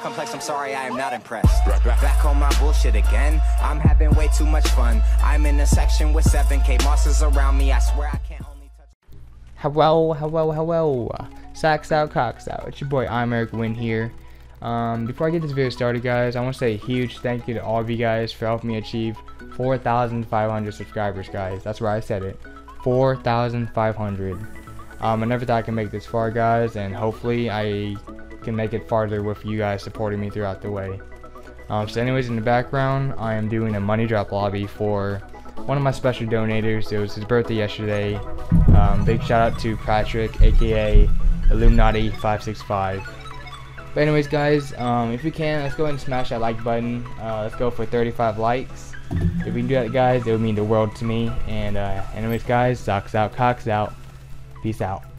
complex, I'm sorry, I am not impressed. Back on my bullshit again. I'm having way too much fun. I'm in a section with 7k monsters around me. I swear I can't only touch. Hello, hello, hello. Sacks out, cocks out. It's your boy, I'm Eric Nguyen here. Um, before I get this video started, guys, I want to say a huge thank you to all of you guys for helping me achieve 4,500 subscribers, guys. That's where I said it. 4,500. Um, I never thought I could make this far, guys, and hopefully I can make it farther with you guys supporting me throughout the way. Um, so anyways, in the background, I am doing a money drop lobby for one of my special donators. It was his birthday yesterday. Um, big shout out to Patrick, aka Illuminati565. But anyways, guys, um, if you can, let's go ahead and smash that like button. Uh, let's go for 35 likes. If we can do that, guys, it would mean the world to me. And uh, anyways, guys, socks out, cocks out. Peace out.